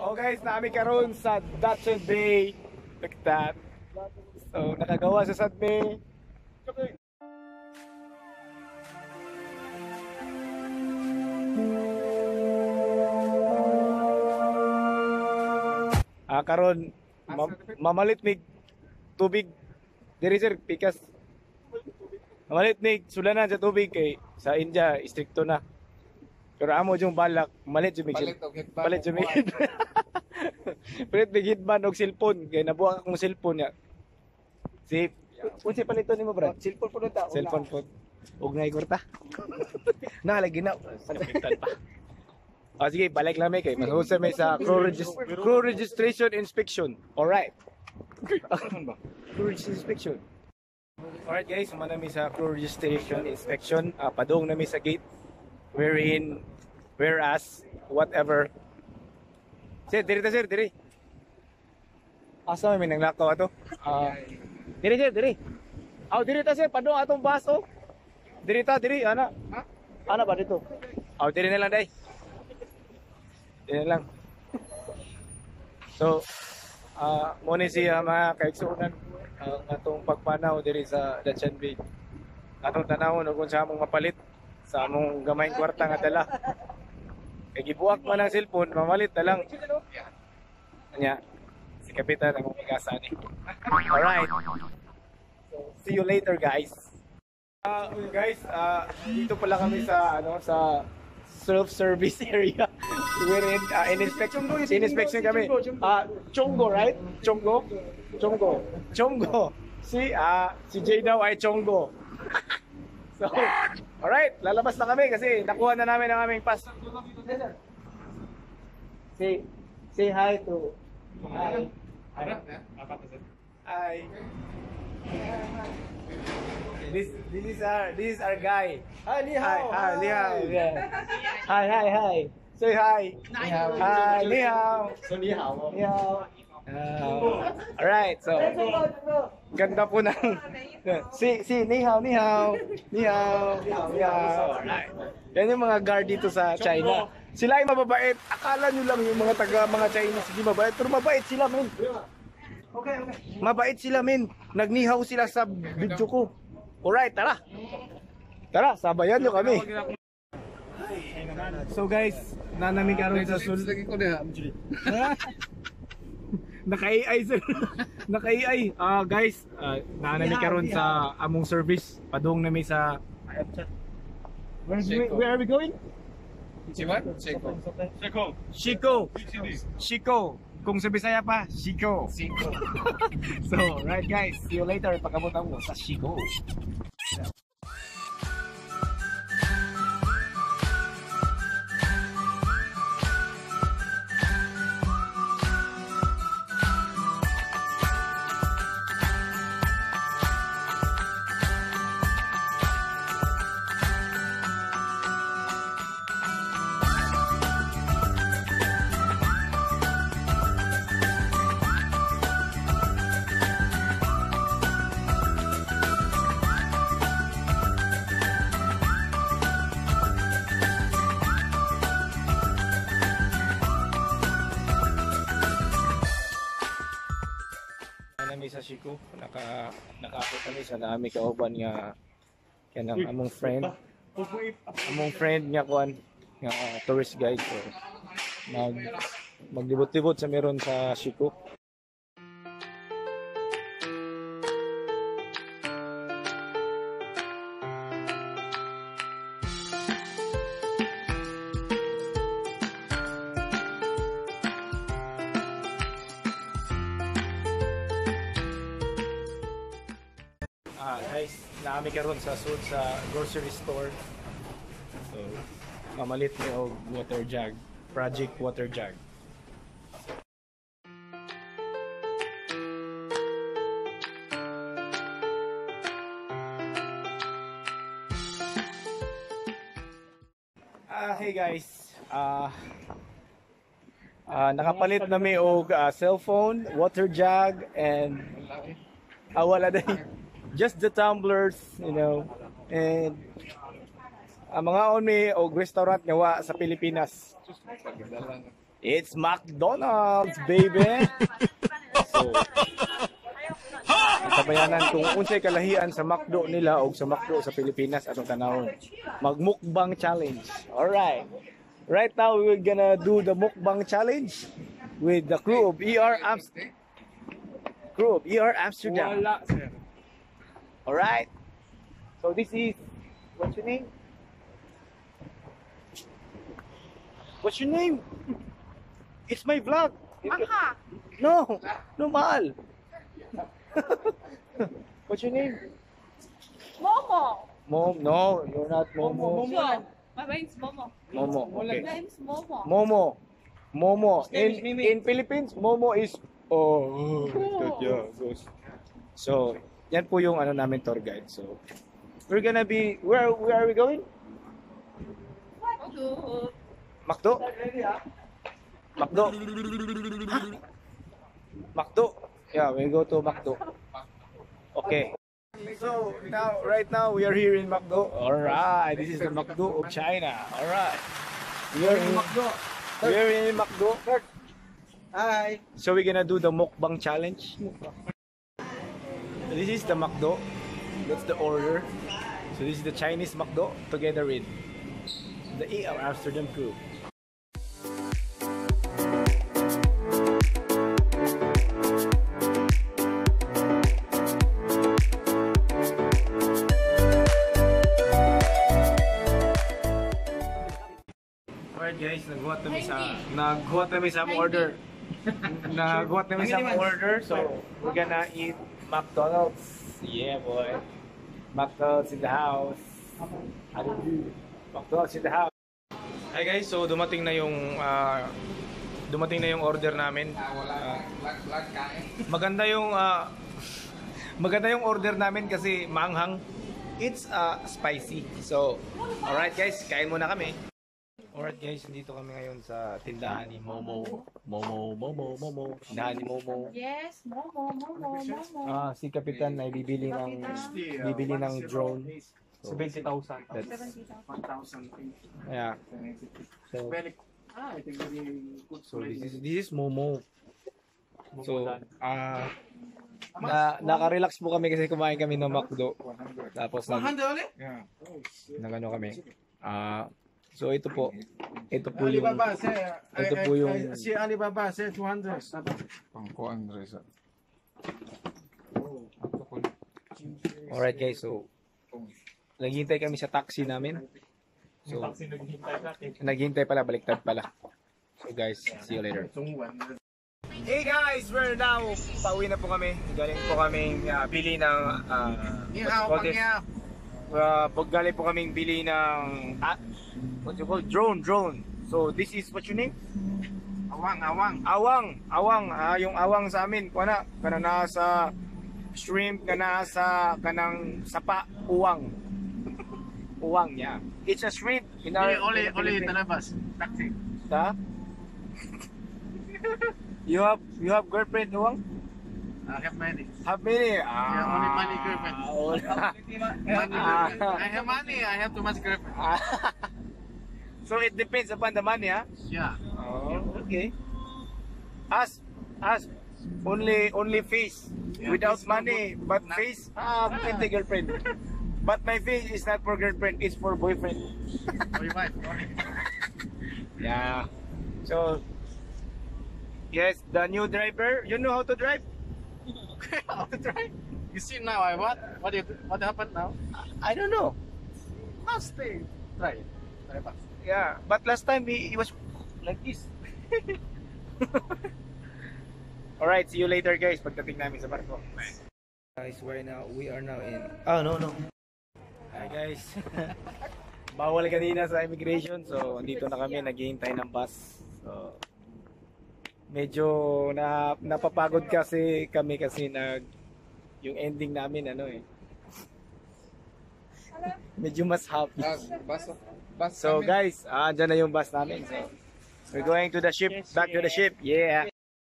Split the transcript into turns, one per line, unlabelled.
Oh guys, naami karon sa Dutchen Bay. Look at that. So, nakagawa sa Sad Bay. Ah, karon ma- mamalit mig tubig diri sir pikas mamalit mig sulanan sa tubig kay sa India istrikto na pero amo yung balak malit yung mig
Palit og hitband.
palit yung mig palit mig hitband og cellphone kay nabuha akong cellphone niya si unsi palito nimo brad
Cellphone po na ta.
cellphone po ug nay kwarta
Nakalagi na.
Kapitan pa. Ah, sige, balik lang may kay. Mag-usap may sa crew, regis- crew registration inspection. Alright. crew registration inspection. Alright guys, sumana mi sa crew registration inspection. Ah, padung na mi sa gate. Wherein, whereas, whatever. Sir, diri ta sir, diri. Asa may nanglakaw ato? Ah, diri sir, diri. Aw, diri ta sir, padung atong baso. Diri ta, diri, ana. Ana ba dito? Aw, diri na lang day. Diri lang. So, ah, mo ni siya mga kaigsunan ang atong pagpanaw diri sa Dutchen Bay. Atong tanawon kung sa among mapalit sa among gamayng kwarta nga dala. Kay gibuak man ang cellphone, mamalit na lang. Anya, si Kapitan ang mag-asa ni. Alright. So, see you later guys. Ah, guys, ah, dito pala kami sa ano sa self-service area. We're in uh, in inspection in inspection kami. Ah, Chongo, right? Chongo. Chongo. Chongo. Si ah si Jay daw ay Chongo. so, alright, lalabas na kami kasi nakuha na namin ang aming pass. Say say hi to hi. Hi. This this is our this is our guy.
Hi, ni
Hi,
hao.
hi, ni hao. Yeah. Hi, hi, hi. Say hi.
Ni hao.
Hi, ni hao.
So ni hao.
Ni hao. Uh, alright, so ganda po ng si si ni hao, ni hao. Ni hao. Ni hao. Alright. Yan yung mga guard dito sa China. Sila ay mababait. Akala nyo lang yung mga taga mga Chinese hindi mabait, pero mabait sila, men.
Okay, okay.
Mabait sila, men. Nagnihaw sila sa video ko. Alright, tara. Tara, sabayan nyo kami. So guys, nanami karon sa sul. Naka-AI sir. Naka-AI. Ah guys, uh, nanami karon sa among service. Padung nami sa Where,
Seiko.
where are we going?
Si what? Seko.
Chico. Chico. Kung sa Bisaya pa, Chico.
Seko.
So, right guys, see you later pagkabutan mo sa Chico. Chico, naka nakaako kami sa nami kauban nga kanang among friend. Among friend nga kuan nga tourist guide so mag maglibot-libot sa meron sa Chico. Ah, guys, naami karon sa sud sa grocery store. So, mamalit ni og water jug, project water jug. Ah, hey guys. Ah ah, nakapalit na mi og ah, cellphone, water jug and Ah, wala din. Just the tumblers, you know. And ang mga on may og restaurant nga sa Pilipinas. It's McDonald's, baby! So, Tabayanan kung unsay kalahian sa McDo nila o sa McDo sa Pilipinas atong tanawon. Magmukbang challenge. Alright. Right now we're gonna do the mukbang challenge with the crew of ER Amsterdam. Crew of ER Amsterdam.
Wala, sir.
Alright. So this is what's your name? What's your name? It's my vlog.
Aha!
No, no mahal. What's your name?
Momo!
Mom, no, you're not Momo.
Sure. My name's Momo.
Momo,
My name's Momo.
Momo. Momo. In in Philippines, Momo is oh, yeah, goes. So, yan po yung ano namin tour guide. So, we're gonna be where where are we going?
Good.
Macdo? Macdo. Macdo. Yeah, we go to Macdo. Okay. So now, right now, we are here in Macdo. All right, this is the Macdo of China. All right, we are in Macdo. We are in Macdo.
Hi.
So we're gonna do the mukbang challenge. This is the Macdo. That's the order. So this is the Chinese Macdo together with the ER Amsterdam crew. Alright guys, naghuhat kami sa naghuhat kami sa among order. naghuhat kami sa among order. So, we're gonna eat McDonald's. Yeah, boy. McDonald's in the house. Ano McDonald's in the house. Hi guys, so dumating na yung ah, dumating na yung order namin. Ah, maganda yung ah, maganda yung order namin kasi maanghang. It's ah, spicy. So, alright guys, kain muna kami. Alright guys, dito kami ngayon sa tindahan ni Momo. Momo, Momo, Momo. Tindahan ni Momo.
Yes, Momo, Momo, Momo.
Ah, si Kapitan ay bibili ng bibili ng drone. So,
70,000.
that's
70,000.
yeah. So,
Ah, I think good.
so this is this is Momo. So, ah na naka-relax po kami kasi kumain kami ng McDo. Tapos nag,
100 ulit?
nagano kami. Ah, so ito po. Ito po yung
Alibaba, say,
ito po yung
si Alibaba, say 200.
Pangko Andres.
Alright guys, so naghihintay kami sa taxi namin. So, naghihintay pala, baliktad pala. So guys, see you later. Hey guys, we're now, pauwi na po kami. Galing po kaming uh, bili ng, uh, what is- uh, pag galing po kaming bili ng, ah, what you call, drone, drone. So this is, what your name?
Awang, awang.
Awang, awang, ah, yung awang sa amin, kuna, kana na sa shrimp, kana sa kanang sapa, uwang. uwang, yeah. It's a shrimp in our
Oli,
the
oli,
Philippines.
talabas. Taxi.
Ha? you have you have girlfriend, uwang?
I have many.
Have many? Ah,
Yeah, only money girlfriend. Money
Ah.
girlfriend. I have money, I have too much girlfriend.
so it depends upon the money, ha?
Yeah.
Oh, okay. Us, us, only only face
Yeah,
without money,
good.
but face ah plenty girlfriend. but my face is not for girlfriend, it's for boyfriend.
Only.
Yeah. So yes, the new driver, you know how to drive?
Try? You see now, I what? What did, what happened now?
I don't know.
I'll stay. Try. Try back.
Yeah, but last time he, he was like this. Alright, see you later guys pagdating namin sa barko. Guys, we're now, we are now in, oh no, no. Hi guys. Bawal kanina sa immigration, so andito na kami, naghihintay ng bus. So, medyo na, napapagod kasi kami kasi nag, yung ending namin ano eh. Medyo mas happy.
Bus, bus
So guys, ah, dyan na yung bus namin. So, we're going to the ship, back to the ship. Yeah.